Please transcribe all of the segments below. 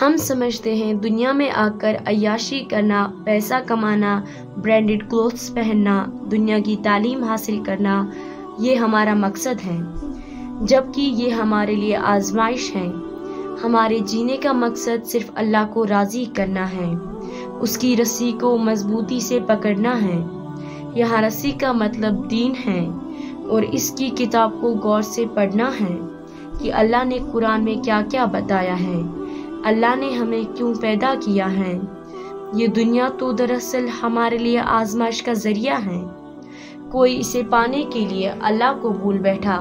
हम समझते हैं दुनिया में आकर अयाशी करना, पैसा कमाना, ब्रांडेड क्लोथ्स पहनना, दुनिया की तालीम हासिल करना, ये हमारा मकसद है। जबकि ये हमारे लिए आजमाइश है। हमारे जीने का मकसद सिर्फ़ अल्लाह को राज़ी करना है। उसकी रस्सी को मजबूती से पकड़ना है। यहाँ रस्सी का मतलब दीन है और इसकी किताब को गौर से पढ़ना है कि अल्लाह ने कुरान में क्या क्या बताया है। अल्लाह ने हमें क्यों पैदा किया है? ये दुनिया तो दरअसल हमारे लिए आजमाइश का ज़रिया है। कोई इसे पाने के लिए अल्लाह को भूल बैठा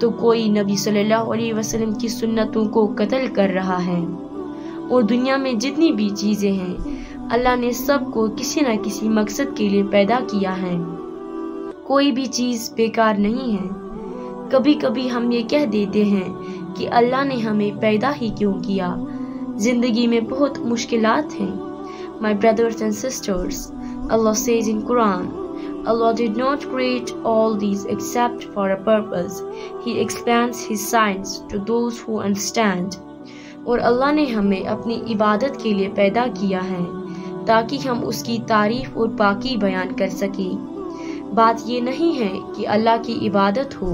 तो कोई नबी सल्लल्लाहु अलैहि वसल्लम की सुन्नतों को कत्ल कर रहा है। और दुनिया में जितनी भी चीज़ें हैं, अल्लाह ने सबको किसी न किसी मकसद के लिए पैदा किया है। कोई भी चीज़ बेकार नहीं है। कभी कभी हम ये कह देते हैं कि अल्लाह ने हमें पैदा ही क्यों किया? ज़िंदगी में बहुत मुश्किलात हैं my brothers and sisters Allah says in Quran Allah did not create all these except for a purpose. He explains His signs to those who understand. और अल्लाह ने हमें अपनी इबादत के लिए पैदा किया है, ताकि हम उसकी तारीफ़ और पाकी बयान कर सकें बात ये नहीं है कि अल्लाह की इबादत हो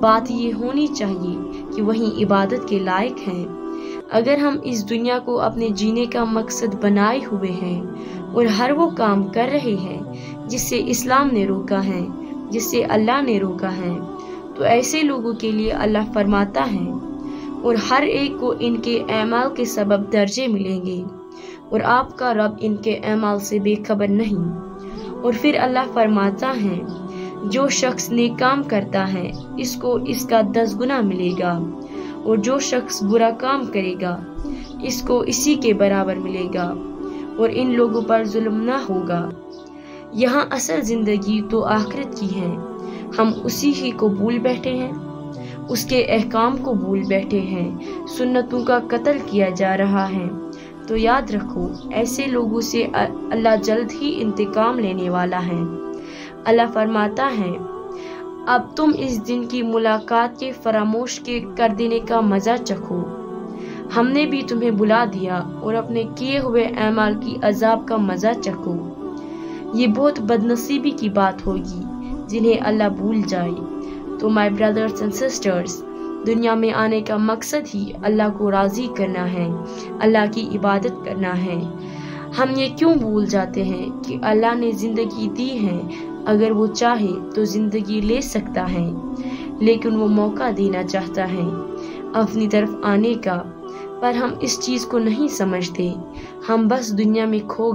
बात ये होनी चाहिए कि वही इबादत के लायक हैं अगर हम इस दुनिया को अपने जीने का मकसद बनाए हुए हैं और हर वो काम कर रहे हैं जिससे इस्लाम ने रोका है, जिससे अल्लाह ने रोका है तो ऐसे लोगों के लिए अल्लाह फरमाता है, और हर एक को इनके अमाल के सबब दर्जे मिलेंगे, और आपका रब इनके अमाल से बेखबर नहीं। और फिर अल्लाह फरमाता है, जो शख्स ने काम करता है, इसको इसका दस गुना मिलेगा। और जो शख्स बुरा काम करेगा, इसको इसी के बराबर मिलेगा और इन लोगों पर जुल्म ना होगा। यहाँ असल ज़िंदगी तो आखिरत की है। हम उसी ही को भूल बैठे हैं। उसके अहकाम को भूल बैठे हैं। सुन्नतों का कत्ल किया जा रहा है। तो याद रखो, ऐसे लोगों से अल्लाह जल्द ही इंतकाम लेने वाला है। अल्लाह फरमाता है अब तुम इस दिन की मुलाकात के फरामोश के कर देने का मज़ा चखो। हमने भी तुम्हें बुला दिया और अपने किए हुए अमाल की अजाब का मज़ा चखो। ये बहुत बदनसीबी की बात होगी, जिन्हें अल्लाह भूल जाए। तो माय ब्रदर्स एंड सिस्टर्स दुनिया में आने का मकसद ही अल्लाह को राज़ी करना है, अल्लाह की इबादत करना है। हम ये क्यों भूल जाते हैं कि अल्लाह ने ज़िंदगी दी है अगर वो चाहे तो ज़िंदगी ले सकता है, लेकिन वो मौका देना चाहता है, अपनी तरफ़ आने का। पर हम इस चीज़ को नहीं समझते। हम बस दुनिया में खो